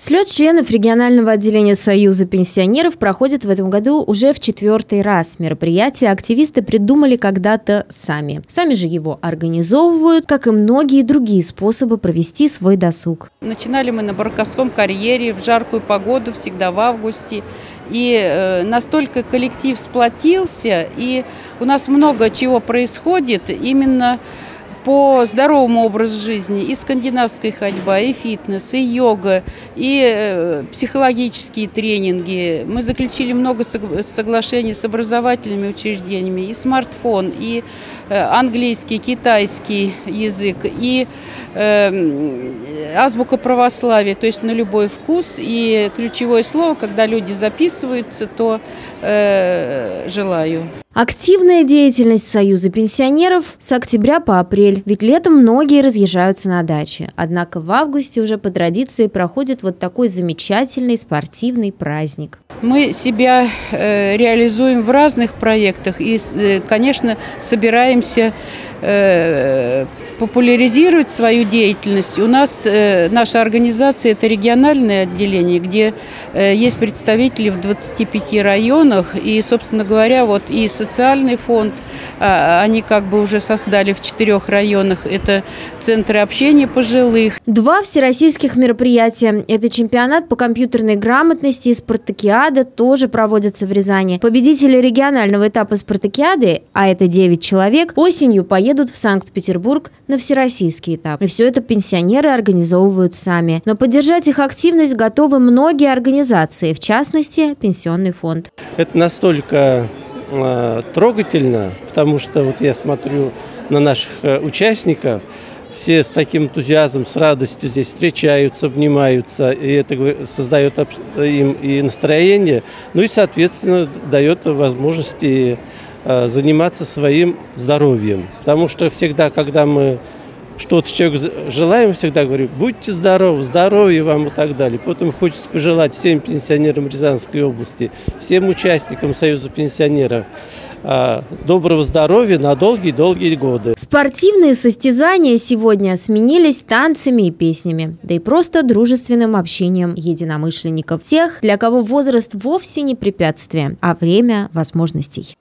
Слет членов регионального отделения Союза пенсионеров проходит в этом году уже в четвертый раз. Мероприятие активисты придумали когда-то сами. Сами же его организовывают, как и многие другие способы провести свой досуг. Начинали мы на Барковском карьере в жаркую погоду, всегда в августе. И э, настолько коллектив сплотился, и у нас много чего происходит именно по здоровому образу жизни, и скандинавская ходьба, и фитнес, и йога, и э, психологические тренинги. Мы заключили много соглашений с образовательными учреждениями, и смартфон, и английский, китайский язык, и э, азбука православия, то есть на любой вкус. И ключевое слово, когда люди записываются, то э, желаю. Активная деятельность Союза пенсионеров с октября по апрель, ведь летом многие разъезжаются на дачи. Однако в августе уже по традиции проходит вот такой замечательный спортивный праздник. Мы себя э, реализуем в разных проектах и, э, конечно, собираемся э, популяризировать свою деятельность. У нас э, наша организация – это региональное отделение, где э, есть представители в 25 районах. И, собственно говоря, вот и социальный фонд, э, они как бы уже создали в четырех районах. Это центры общения пожилых. Два всероссийских мероприятия. Это чемпионат по компьютерной грамотности и спартакиада тоже проводятся в Рязани. Победители регионального этапа спартакиады, а это 9 человек, осенью поедут в Санкт-Петербург на всероссийский этап. И все это пенсионеры организовывают сами. Но поддержать их активность готовы многие организации, в частности, Пенсионный фонд. Это настолько э, трогательно, потому что вот я смотрю на наших э, участников, все с таким энтузиазмом, с радостью здесь встречаются, обнимаются, и это создает им и настроение, ну и, соответственно, дает возможности заниматься своим здоровьем. Потому что всегда, когда мы что-то человеку желаем, всегда говорим, будьте здоровы, здоровья вам и так далее. Поэтому хочется пожелать всем пенсионерам Рязанской области, всем участникам Союза пенсионеров э, доброго здоровья на долгие-долгие годы. Спортивные состязания сегодня сменились танцами и песнями, да и просто дружественным общением единомышленников. Тех, для кого возраст вовсе не препятствие, а время возможностей.